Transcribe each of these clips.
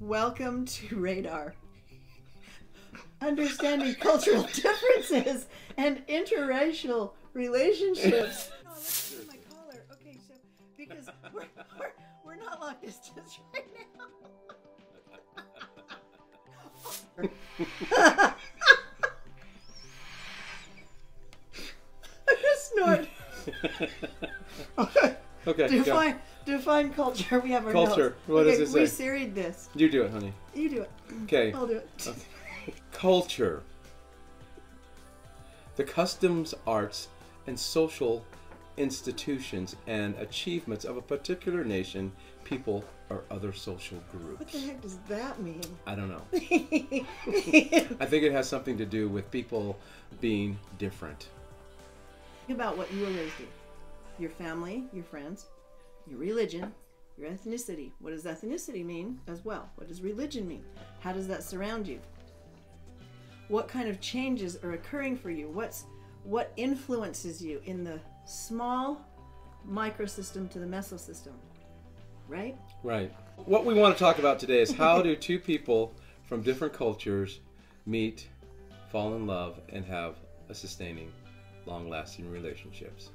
Welcome to Radar. Understanding cultural differences and interracial relationships. No, this is my collar. Okay, so because we're, we're, we're not long distance right now. I just snort. okay. Okay. Define define culture. We have our Culture. notes. What okay, does it we say? seried this. You do it, honey. You do it. Okay. I'll do it. Culture. The customs, arts, and social institutions and achievements of a particular nation, people, or other social groups. What the heck does that mean? I don't know. I think it has something to do with people being different. Think about what you were raised in. Your family, your friends, your religion, your ethnicity. What does ethnicity mean as well? What does religion mean? How does that surround you? What kind of changes are occurring for you? What's what influences you in the small microsystem to the mesosystem? Right? Right. What we want to talk about today is how do two people from different cultures meet, fall in love, and have a sustaining, long lasting relationships?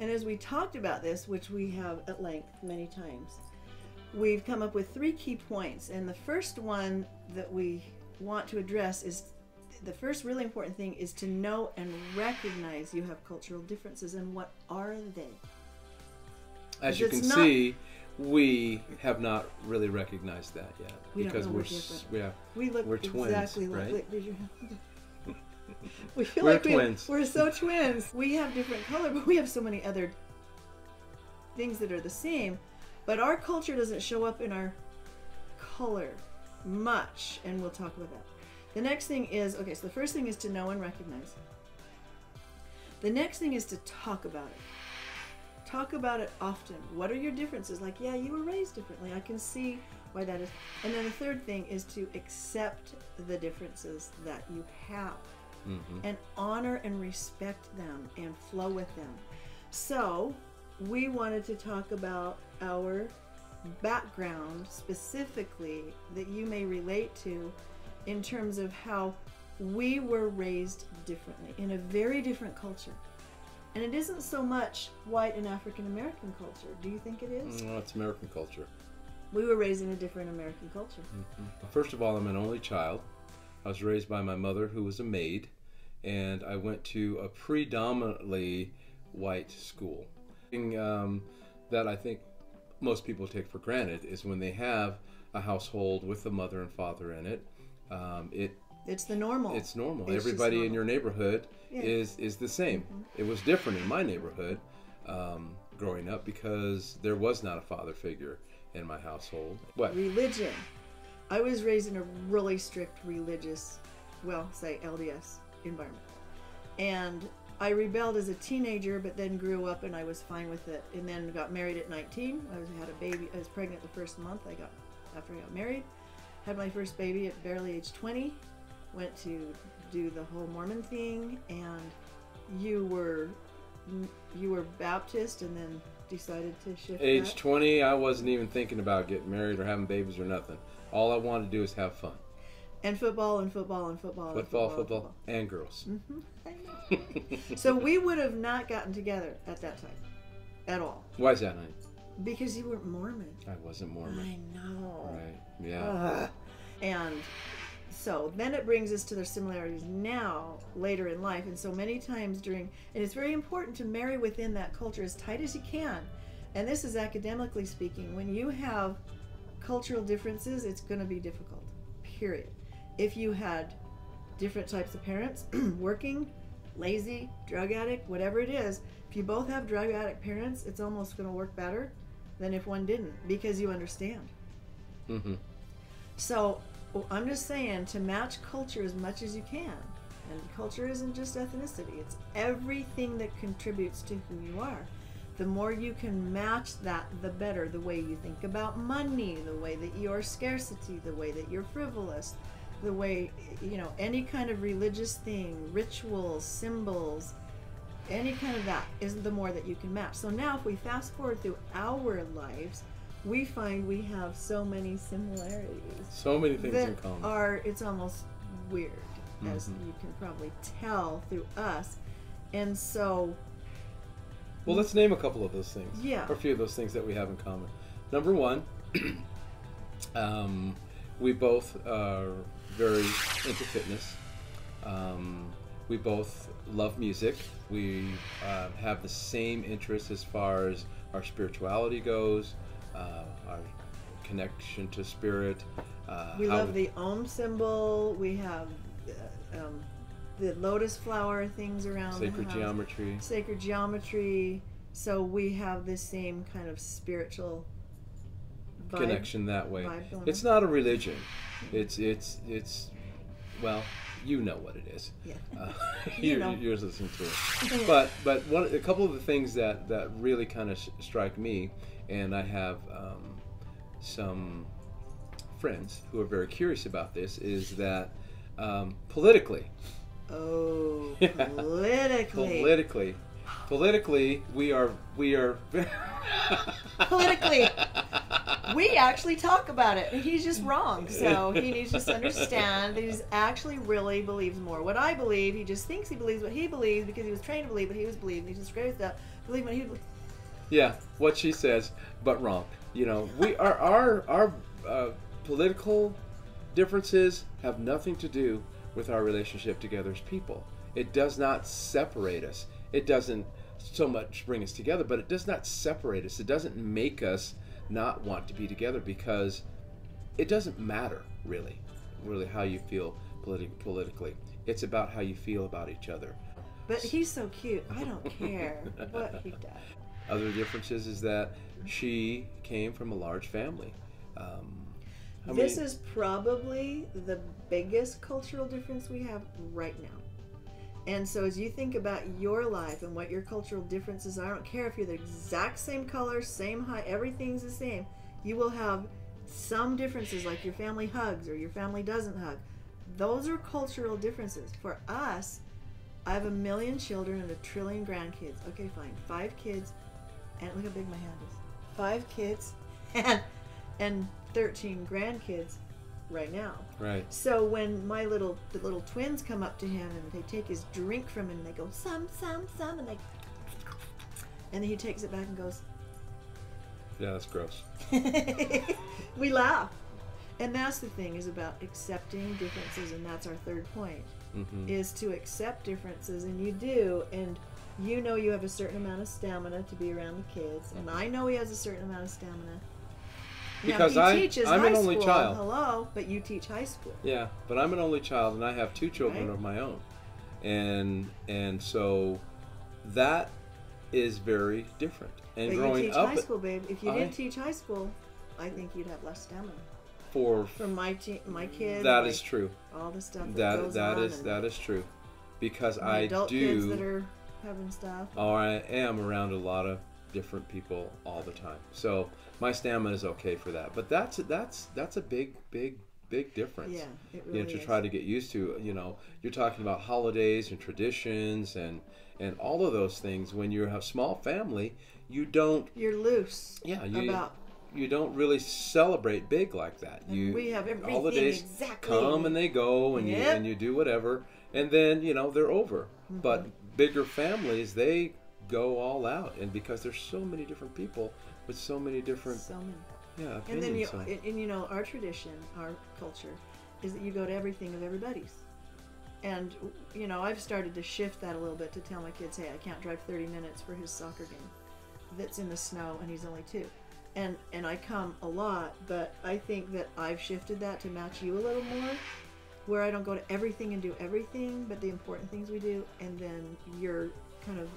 And as we talked about this, which we have at length many times, we've come up with three key points. And the first one that we want to address is the first really important thing is to know and recognize you have cultural differences and what are they? As you can not- see, we have not really recognized that yet We because we're we're yeah We look We're twins, exactly like, right? like- did you we feel We're like we- we're so twins. We have different color, but we have so many other things that are the same. But our culture doesn't show up in our color much, and we'll talk about that. The next thing is okay, so the first thing is to know and recognize. The next thing is to talk about it. Talk about it often. What are your differences? Like, yeah, you were raised differently. I can see why that is. And then the third thing is to accept the differences that you have hmm and honor and respect them and flow with them. So, we wanted to talk about our background specifically that you may relate to in terms of how we were raised differently in a very different culture. And it isn't so much white and African American culture. Do you think it is? Well, it's American culture. We were raised in a different American culture. First of all, I'm an only child. I was raised by my mother, who was a maid, and I went to a predominantly white school. Thing, um, that I think most people take for granted is when they have a household with a mother and father in it. Um, it It's the normal. it's normal. It's Everybody in your neighborhood Yeah. Mm-hmm. is is the same. It was different in my neighborhood um, growing up because there was not a father figure in my household. What? religion. I was raised in a really strict religious, well, say LDS environment. And I rebelled as a teenager, but then grew up and I was fine with it. And then got married at 19. I was, had a baby. I was pregnant the first month I got after I got married. Had my first baby at barely age 20. Went to do the whole Mormon thing, and you were you were Baptist, and then decided to shift. Age that. 20, I wasn't even thinking about getting married or having babies or nothing. All I wanted to do is have fun. and football and football and football. and Football, and football, and girls. Mm-hmm. Know. so we would have not gotten together at that time, at all, Why is that, honey? because you weren't Mormon. I wasn't Mormon. I know. Right. Yeah. Ugh. And so then it brings us to their similarities now, later in life. And so many times during, and it's very important to marry within that culture as tight as you can. And this is academically speaking. When you have cultural differences, it's going to be difficult, period. If you had different types of parents, working, lazy, drug addict, whatever it is, if you both have drug addict parents, it's almost going to work better than if one didn't because you understand. Mm-hmm. So well, I'm just saying to match culture as much as you can. And culture isn't just ethnicity, it's everything that contributes to who you are. The more you can match that, the better. The way you think about money, the way that you're scarcity, the way that you're frivolous, the way, you know, any kind of religious thing, rituals, symbols, any kind of that is the more that you can match. So now, if we fast forward through our lives, we find we have so many similarities So many things in common. are it's almost weird as Mhm. you can probably tell through us and so Well, let's name a couple of those things. Yeah. Or a few of those things that we have in common. Number one, um, we both are very into fitness. Um, we both love music. We uh, have the same interests as far as our spirituality goes, our connection to spirit. Uh, we love the om symbol we have uh, um, the lotus flower things around the sacred house. geometry. sacred geometry so we have the same kind of spiritual vibe. connection that way. It's not a religion. It's it's it's well, you know what it is. yeah Uh, You you're, know. you're listening to it. But but one a couple of the things that that really kind of strike me, and I have um, some friends who are very curious about this, is that um, politically, oh Yeah. politically. Politically, politically, we are we are Politically. we actually talk about it. He's just wrong so he needs to understand that he's actually really believes more. What i believe he just thinks he believes what he believes because he was trained to believe what he was believing. He just agrees with that believe what he believes Yeah, what she says, but wrong. You know, we our our our uh, political differences have nothing to do with our relationship together as people. It does not separate us. It doesn't so much bring us together, but it does not separate us. It doesn't make us not want to be together because it doesn't matter really, really how you feel politi- politically. It's about how you feel about each other. but he's so cute i don't care what he does Other differences is that she came from a large family. Um, this many- is probably the biggest cultural difference we have right now. And so, as you think about your life and what your cultural differences are, I don't care if you're the exact same color, same height, everything's the same. You will have some differences, like your family hugs or your family doesn't hug. Those are cultural differences. For us, I have a million children and a trillion grandkids. Okay, fine. Five kids, and look how big my hand is. Five kids, and and 13 grandkids right now. right. So when my little the little twins come up to him and they take his drink from him and they go some some some and they and then he takes it back and goes Yeah, that's gross. we laugh. And that's the thing is about accepting differences and that's our third point hmm is to accept differences and you do and you know you have a certain amount of stamina to be around the kids and I know he has a certain amount of stamina. Because now, I- he teaches I'm high an only school. child. Hello, but you teach high school. Yeah, but I'm an only child and I have two children Right. of my own, and and so that is very different. And But you growing teach up high school, babe. If you I- didn't teach high school, I think you'd have less stamina. for For my te- my kids, that like, is true. all the stuff that, That that is that is true, because I adult kids that do. are having stuff. Or I am around a lot of different people all the time, so my stamina is okay for that. But that's that's that's a big big big difference. Yeah, it really you know, to is. try to get used to. You know, you're talking about holidays and traditions and and all of those things. When you have a small family, you don't. You're loose. Yeah, you about you don't really celebrate big like that. And You we have everything holidays exactly. come and they go, and you and you do whatever, and then you know they're over. Mm-hmm. But bigger families, they go all out, and because there's so many different people with so many different so many. yeah opinions. And then you so- and, and you know our tradition, our culture, is that you go to everything of everybody's. And you know I've started to shift that a little bit to tell my kids, hey, I can't drive 30 minutes for his soccer game. That's in the snow, and he's only two. And and I come a lot, but I think that I've shifted that to match you a little more, where I don't go to everything and do everything, but the important things we do, and then you're kind of,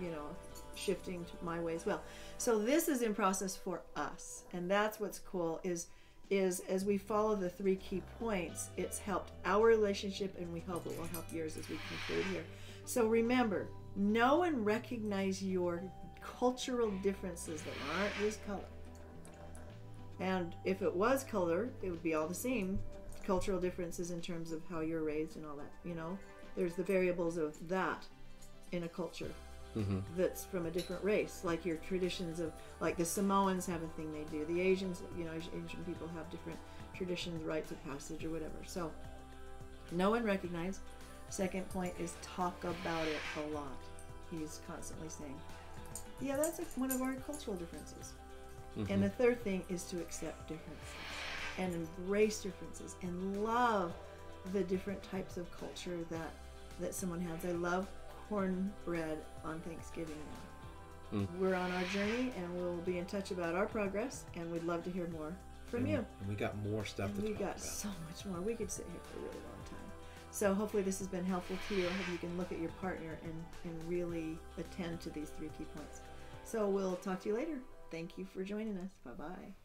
you know, shifting to my way as well. So this is in process for us, and that's what's cool is is as we follow the three key points, it's helped our relationship, and we hope it will help yours as we conclude here. So remember, know and recognize your cultural differences that aren't just color. And if it was color, it would be all the same. Cultural differences in terms of how you're raised and all that. You know, there's the variables of that in a culture. Mm-hmm. that's from a different race, like your traditions of like the Samoans have a thing they do, the Asians, you know, Asian people have different traditions, rites of passage, or whatever. So, no one recognize. Second point is talk about it a lot. He's constantly saying, "Yeah, that's a, one of our cultural differences." Mm-hmm. And the third thing is to accept differences and embrace differences and love the different types of culture that that someone has. I love cornbread on Thanksgiving. Mm. We're on our journey and we'll be in touch about our progress and we'd love to hear more from and, you. and we got more stuff And to we talk got so much more. We could sit here for a really long time. So hopefully this has been helpful to you. I hope you can look at your partner and, and really attend to these three key points. So we'll talk to you later. Thank you for joining us. Bye bye.